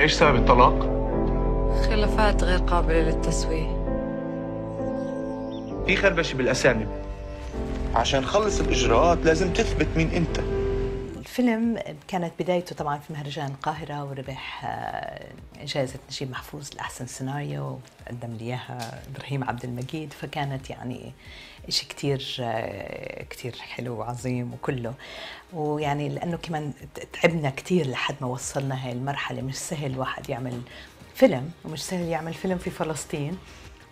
إيش سبب الطلاق؟ خلافات غير قابلة للتسوية. في خربشة بالأسامي. عشان نخلص الإجراءات لازم تثبت مين أنت. الفيلم كانت بدايته طبعا في مهرجان القاهرة وربح آه، جائزة نجيب محفوظ لأحسن سيناريو قدم لي إياها إبراهيم عبد المجيد فكانت يعني شيء كتير آه، كتير حلو وعظيم وكله. ويعني لأنه كمان تعبنا كتير لحد ما وصلنا هاي المرحلة. مش سهل واحد يعمل فيلم ومش سهل يعمل فيلم في فلسطين.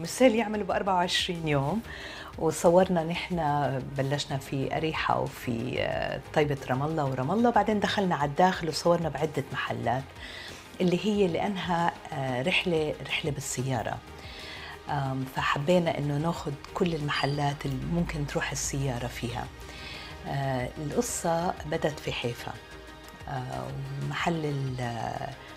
مش سهل يعمله ب 24 يوم وصورنا نحن بلشنا في أريحة وفي آه، طيبة رام الله ورام الله وبعدين دخلنا على الداخل وصورنا بعدة محلات اللي هي لأنها آه، رحلة رحلة بالسيارة. فحبينا إنه ناخذ كل المحلات اللي ممكن تروح السيارة فيها. آه، القصة بدت في حيفا. محل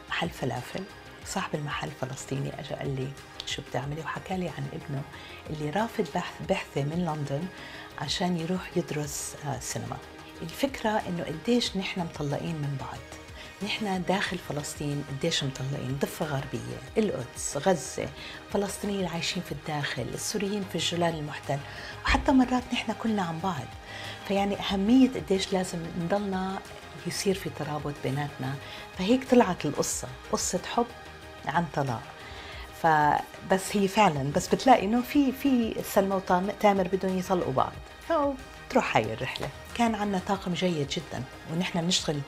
محل فلافل. صاحب المحل فلسطيني اجى قال لي شو بتعملي وحكى لي عن ابنه اللي رافض بحث بحثه من لندن عشان يروح يدرس آه، سينما. الفكرة إنه قديش نحن مطلقين من بعض. نحن داخل فلسطين قديش مطلقين؟ ضفة غربية القدس غزة فلسطينيين عايشين في الداخل السوريين في الجولان المحتل. وحتى مرات نحن كلنا عن بعض. فيعني أهمية قديش لازم نضلنا يصير في ترابط بيناتنا. فهيك طلعت القصة قصة حب عن طلاق. فبس هي فعلا بس بتلاقي إنه في في سلمى وتامر بدهم يطلقوا بعض. فتروح هاي الرحلة. كان عندنا طاقم جيد جدا ونحن بنشتغل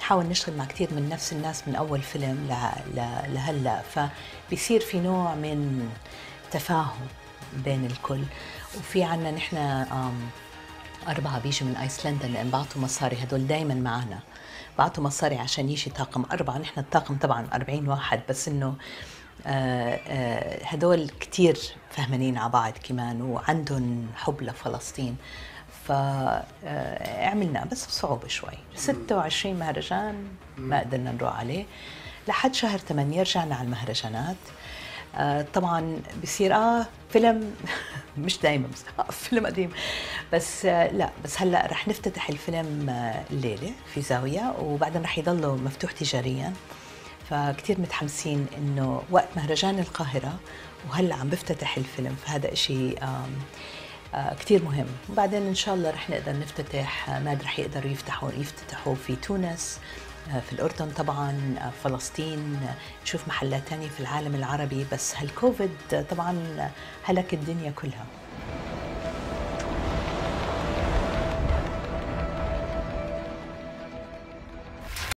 نحاول نشتغل مع كثير من نفس الناس من أول فيلم لهلأ. فبيصير في نوع من تفاهم بين الكل. وفي عنا نحن أربعة بيجوا من أيسلندا لأن بعطوا مصاري هدول دايما معنا. بعطوا مصاري عشان يجي طاقم أربعة. نحن الطاقم طبعا 40 واحد بس إنه آه، آه، هدول كتير فهمانين على بعض كمان وعندهم حب لفلسطين. فعملنا بس بصعوبة شوي. 26 مهرجان ما قدرنا نروح عليه. لحد شهر 8 رجعنا على المهرجانات. آه، طبعا بصير آه فيلم مش دائما بس آه فيلم قديم. بس لا بس هلأ رح نفتتح الفيلم آه الليلة في زاوية وبعدين رح يضله مفتوح تجاريا. فكتير متحمسين إنه وقت مهرجان القاهرة وهلأ عم بفتتح الفيلم. فهذا آم، آه، كتير مهم. وبعدين إن شاء الله رح نقدر نفتتح آه، نادي رح يقدروا يفتحوا يفتتحوا في تونس في الأردن طبعا فلسطين نشوف محلات تانية في العالم العربي. بس هالكوفيد طبعا هلك الدنيا كلها.